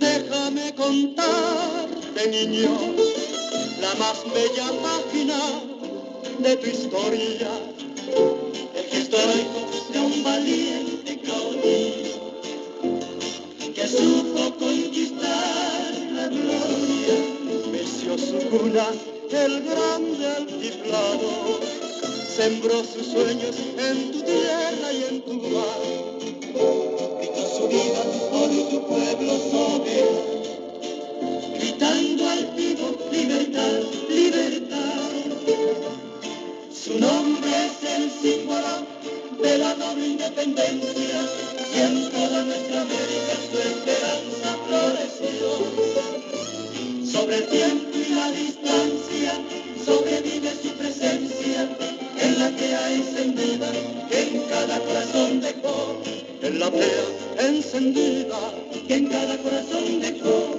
Déjame contarte, niño, la más bella página de tu historia. El gesto de un valiente Su cuna el grande altiplano, sembró sus sueños en tu tierra y en tu mar. Su vida por tu pueblo sobre, gritando al vivo libertad, libertad. Su nombre es el símbolo de la noble independencia. Y el tiempo y la distancia sobrevive su presencia en la que hay encendida en cada corazón dejó en la vea encendida que en cada corazón dejó.